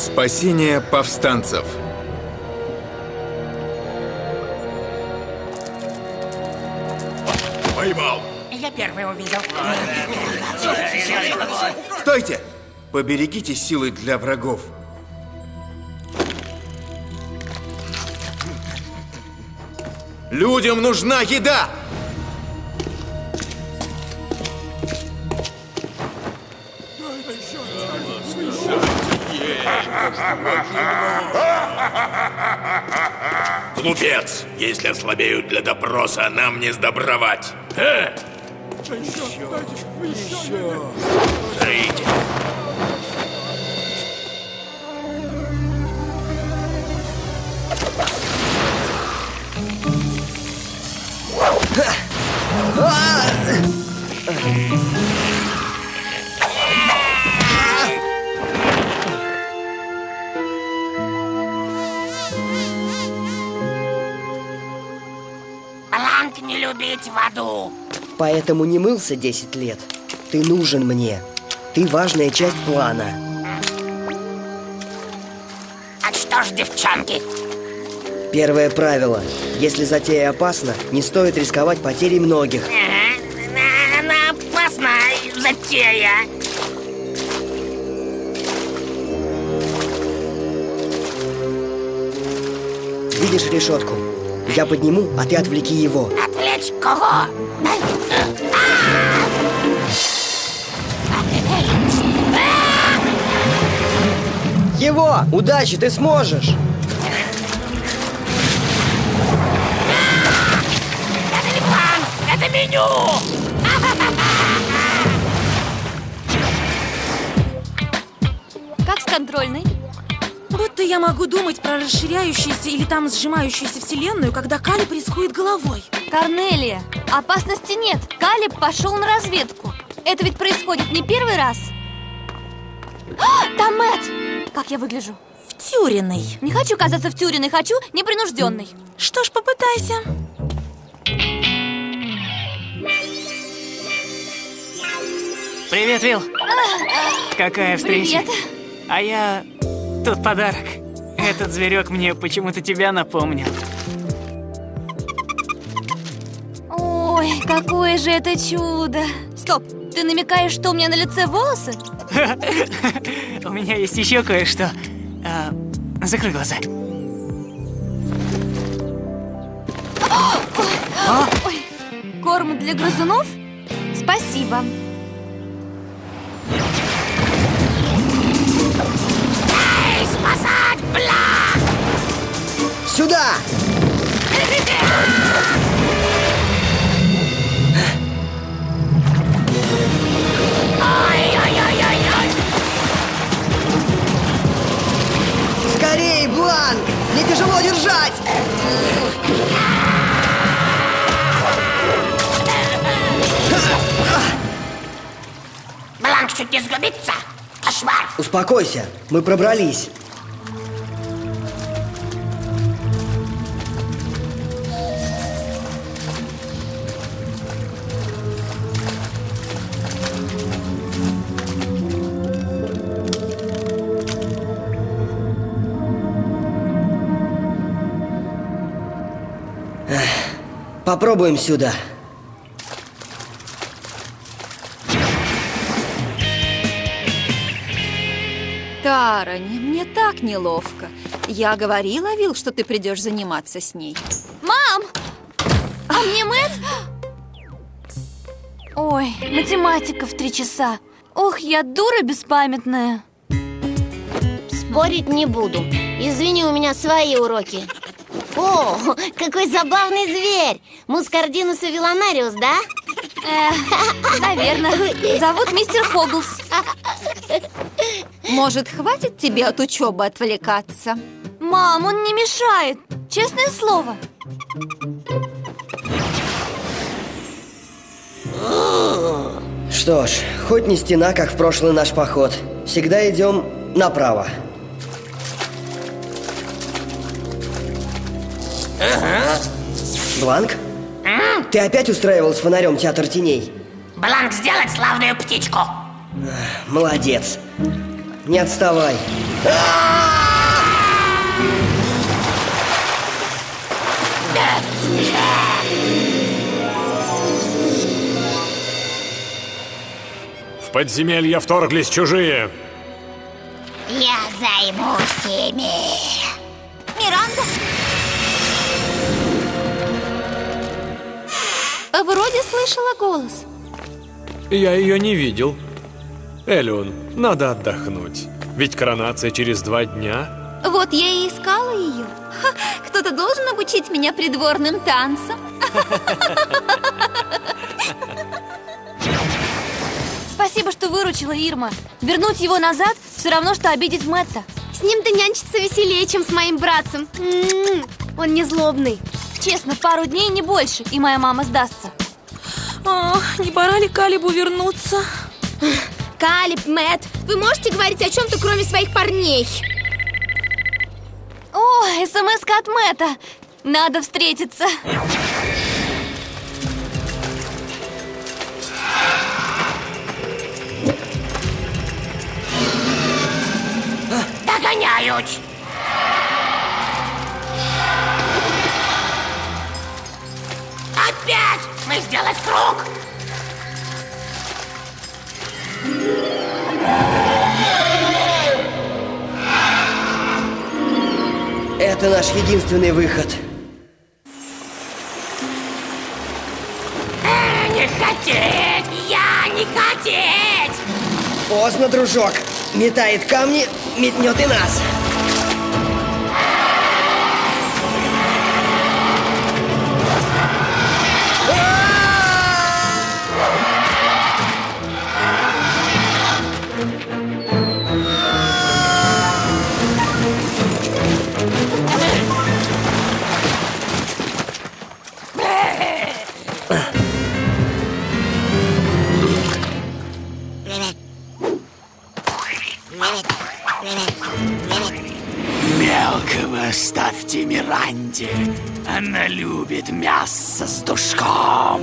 Спасение повстанцев. Поймал. Я первый увидел. Стойте! Поберегите силы для врагов. Людям нужна еда! Глупец! Если ослабеют для допроса, нам не сдобровать. Э? Жрите. Бланк любить воду. Поэтому не мылся 10 лет. Ты нужен мне. Ты важная часть плана. А что ж, девчонки? Первое правило. Если затея опасна, не стоит рисковать потерей многих. Ага, она опасная затея. Видишь решетку? Я подниму, а ты отвлеки его. Отвлечь кого? Его! Удачи, ты сможешь! Это не план, это меню. Как с контрольной? Будто я могу думать про расширяющуюся или там сжимающуюся вселенную, когда Калиб рискует головой. Корнелия, опасности нет. Калиб пошел на разведку. Это ведь происходит не первый раз. А, там Мэтт! Как я выгляжу? Втюренный. Не хочу казаться втюренной, хочу непринужденной. Что ж, попытайся. Привет, Вил. Какая встреча. Привет. А я... Тут подарок. Этот зверек мне почему-то тебя напомнил. Ой, какое же это чудо! Стоп, ты намекаешь, что у меня на лице волосы? У меня есть еще кое-что. А, закрой глаза. Корм для грызунов? Спасибо. Спасать, бля! Сюда! Скорей, Бланк! Не тяжело держать! Бланк чуть не сгубится. Кошмар. Успокойся, мы пробрались. Попробуем сюда. Тарони, мне так неловко. Я говорила, Вил, что ты придешь заниматься с ней. Мам! А мне Мэтт? Ой, математика в три часа. Ох, я дура беспамятная. Спорить не буду. Извини, у меня свои уроки. О, какой забавный зверь! Мускардинус авилонариус, да? Э, наверное. Зовут мистер Хогглс. Может, хватит тебе от учебы отвлекаться? Мам, он не мешает. Честное слово. Что ж, хоть не стена, как в прошлый наш поход. Всегда идем направо. Бланк? Ты опять устраивал с фонарем театр теней? Бланк сделать славную птичку. Молодец. Не отставай. В подземелье вторглись чужие. Я займусь ими. Вроде слышала голос. Я ее не видел. Элион, надо отдохнуть. Ведь коронация через два дня. Вот я и искала ее. Кто-то должен обучить меня придворным танцам. Спасибо, что выручила Ирма. Вернуть его назад все равно, что обидеть Мэтта. С ним-то нянчиться веселее, чем с моим братцем. Он не злобный. Честно, пару дней не больше, и моя мама сдастся. А, не пора ли Калибу вернуться? Калиб, Мэт, вы можете говорить о чем-то, кроме своих парней? О, смс от Мэтта. Надо встретиться. Догоняют. Опять! Мы сделать круг! Это наш единственный выход. Э, Не хотеть! Я не хотеть! Поздно, дружок. Метает камни, метнет и нас. Миранде. Она любит мясо с душком.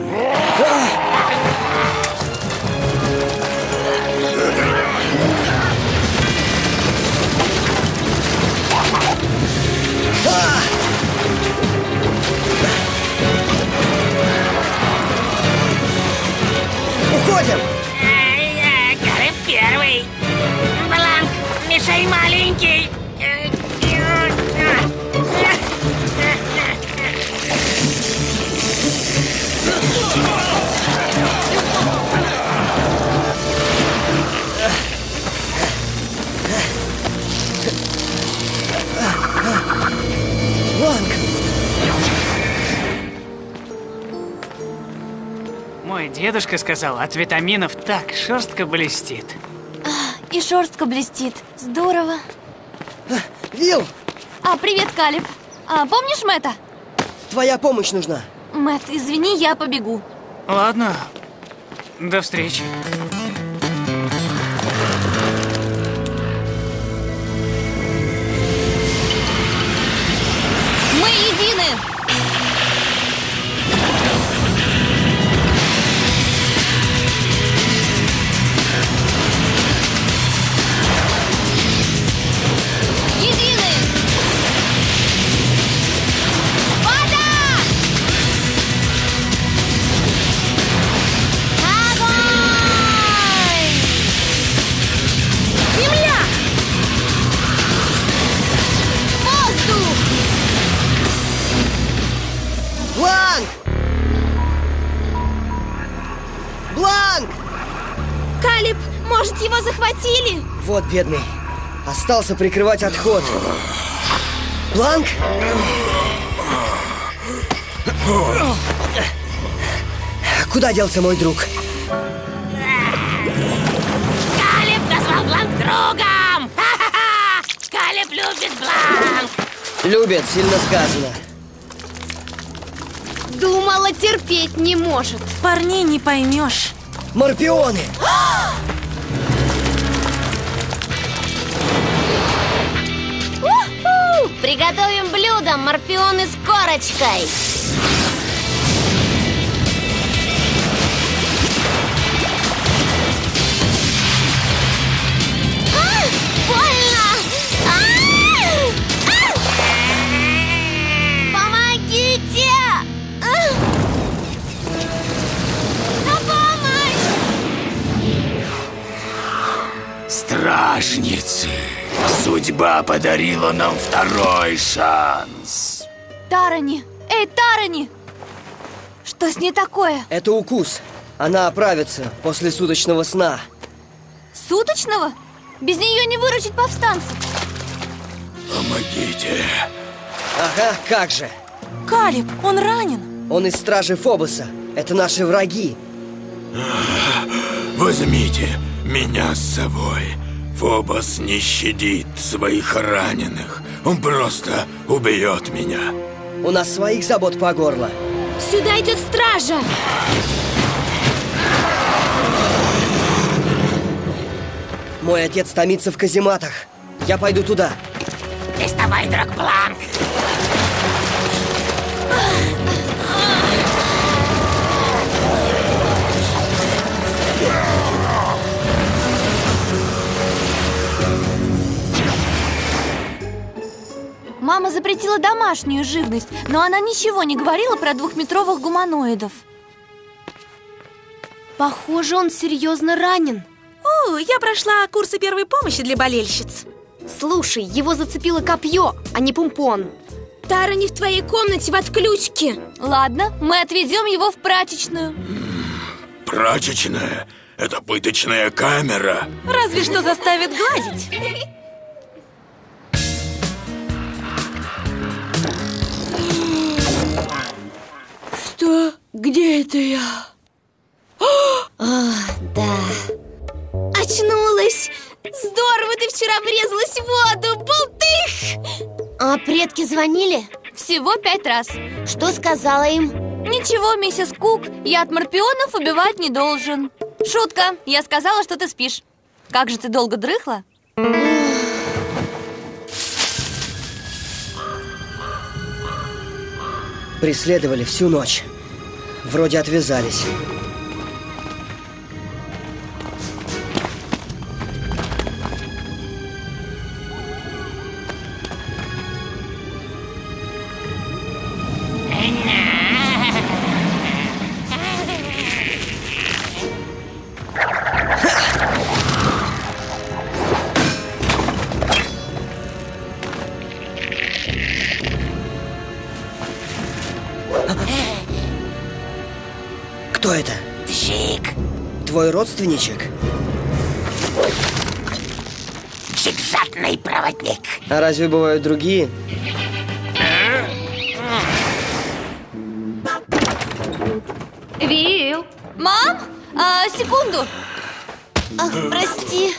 Дедушка сказал, от витаминов так шерстка блестит. И шерстка блестит. Здорово. Вил, А, привет, Калиб. А, помнишь Мэтта? твоя помощь нужна. Мэтт, извини, я побегу. Ладно, до встречи. Вот бедный. Остался прикрывать отход. Бланк? Куда делся мой друг? Калиб назвал Бланк другом! Ха-ха-ха! Калиб любит Бланк! Любит, сильно сказано. Думала, терпеть не может. Парней не поймешь. Морпионы! Приготовим блюдо морпионы с корочкой. А, а, а! страшницы. Судьба подарила нам второй шанс. Тарани! Эй, Тарани! Что с ней такое? Это укус. Она оправится после суточного сна. Суточного? Без нее не выручить повстанцев. Помогите. Ага, как же. Калиб, он ранен. Он из стражи Фобоса. Это наши враги. Возьмите меня с собой. Фобос не щадит своих раненых. Он просто убьет меня. У нас своих забот по горло. Сюда идет стража! Мой отец томится в казематах. Я пойду туда. Доставай, Драгбланк! Мама запретила домашнюю живность, но она ничего не говорила про двухметровых гуманоидов. Похоже, он серьезно ранен. О, я прошла курсы первой помощи для болельщиц. Слушай, его зацепило копье, а не пумпон. Тара не в твоей комнате в отключке. Ладно, мы отведем его в прачечную. Прачечная – это пыточная камера. Разве что заставит гладить. Что? Где это я? Да. Очнулась! Здорово ты вчера врезалась в воду! Болтых! А предки звонили? Всего пять раз. Что сказала им? Ничего, миссис Кук, я от морпионов убивать не должен. Шутка, я сказала, что ты спишь. Как же ты долго дрыхла? Преследовали всю ночь. Вроде отвязались. Твой родственничек? Джик-жадный проводник! А разве бывают другие? Вил! Мам, а, секунду. Ах, прости.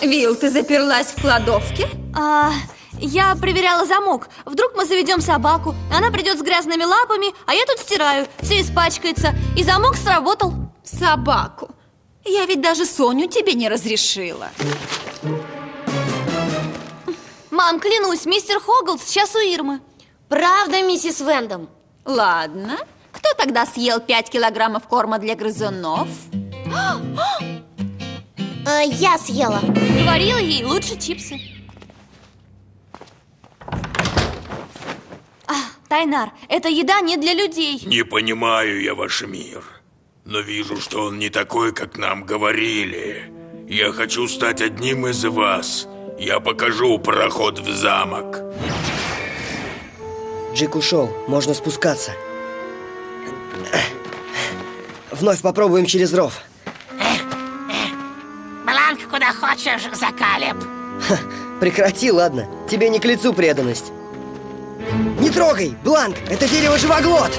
Вил, ты заперлась в кладовке? А, я проверяла замок. Вдруг мы заведем собаку, она придет с грязными лапами, а я тут стираю, все испачкается, и замок сработал. Собаку. Я ведь даже Соню тебе не разрешила. Мам, клянусь, мистер Хоглс сейчас у Ирмы. Правда, миссис Вендом? Ладно. Кто тогда съел 5 килограммов корма для грызунов? А, я съела. Говорила ей, лучше чипсы. Тайнар, эта еда не для людей. Не понимаю я ваш мир. Но вижу, что он не такой, как нам говорили. Я хочу стать одним из вас. Я покажу проход в замок. Джик ушел, можно спускаться. Вновь попробуем через ров. Бланк куда хочешь, Закалеб. Прекрати, ладно. Тебе не к лицу преданность. Трогай, Бланк, это дерево живоглот.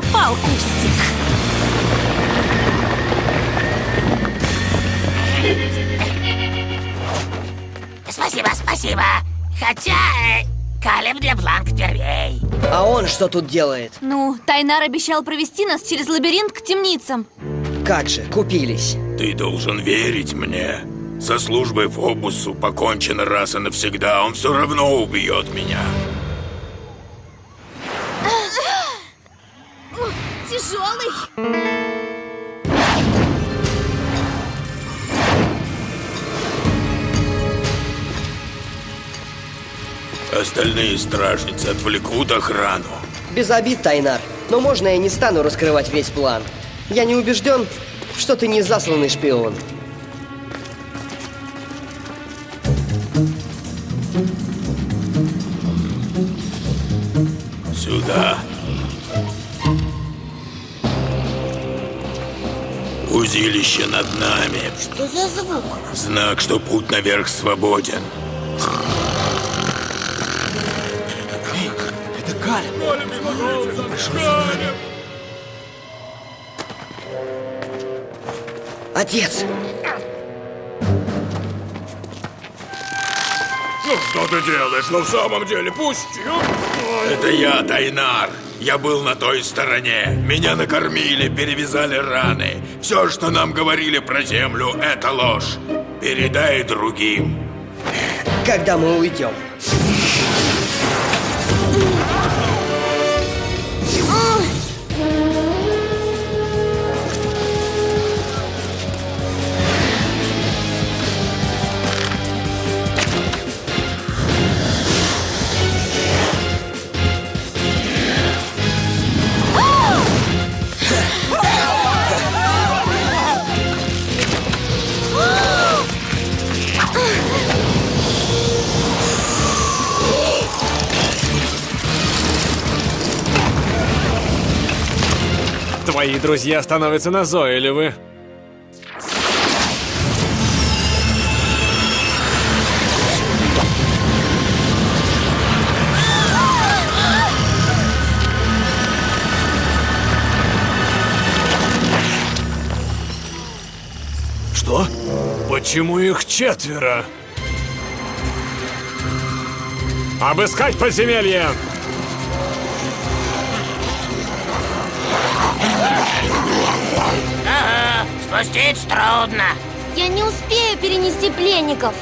Напал, Кустик! Спасибо, спасибо. Хотя... э, Калеб для Бланк первей. А он что тут делает? Ну, Тайнар обещал провести нас через лабиринт к темницам. Как же, купились. Ты должен верить мне. Со службой в Обусу покончено раз и навсегда. Он все равно убьет меня. Тяжелый. Остальные стражницы отвлекут охрану. Без обид, Тайнар. Но можно я не стану раскрывать весь план. Я не убежден, что ты не засланный шпион. Узилище над нами. Что за звук? Знак, что путь наверх свободен. Это Калеб. Отец! Ну, что ты делаешь? Ну, в самом деле, пусти. Это я, Тайнар. Я был на той стороне. Меня накормили, перевязали раны. Все, что нам говорили про землю, это ложь. Передай другим. Когда мы уйдем? Твои друзья становятся назойливы. Что? Почему их четверо? Обыскать подземелье! Ага, спустить трудно. Я не успею перенести пленников.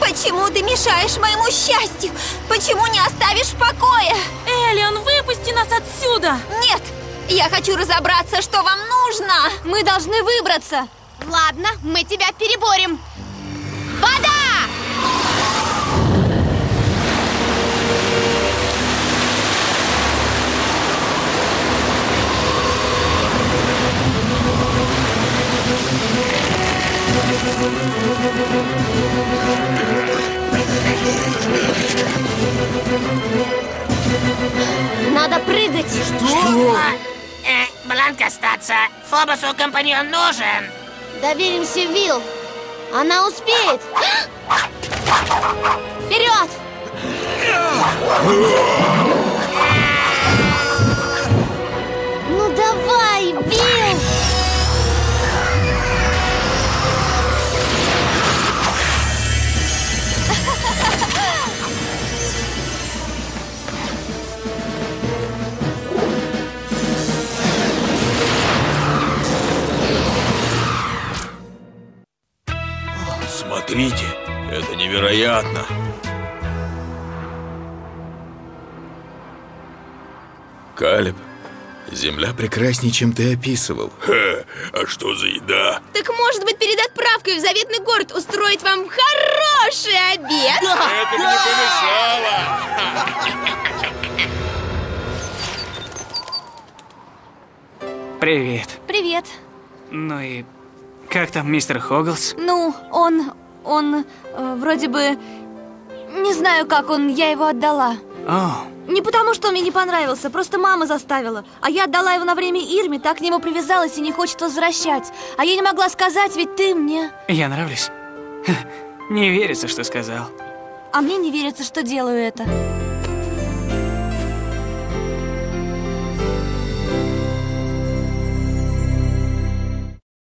Почему ты мешаешь моему счастью? Почему не оставишь в покое? Элион, выпусти нас отсюда! Нет! Я хочу разобраться, что вам нужно! Мы должны выбраться! Ладно, мы тебя переборем. Вода! Фобосу компаньон нужен. Доверимся Вил. Она успеет. Вперед! земля прекраснее, чем ты описывал. Ха, а что за еда? Так может быть перед отправкой в заветный город устроить вам хороший обед? Это не помешало. Привет. Привет. Ну и как там мистер Хоглс? Ну, он... он... э, вроде бы... Не знаю, как он, я его отдала. О, Не потому, что он мне не понравился, просто мама заставила. А я отдала его на время Ирме, так к нему привязалась и не хочет возвращать. А я не могла сказать, ведь ты мне... я нравлюсь? Не верится, что сказал. А мне не верится, что делаю это.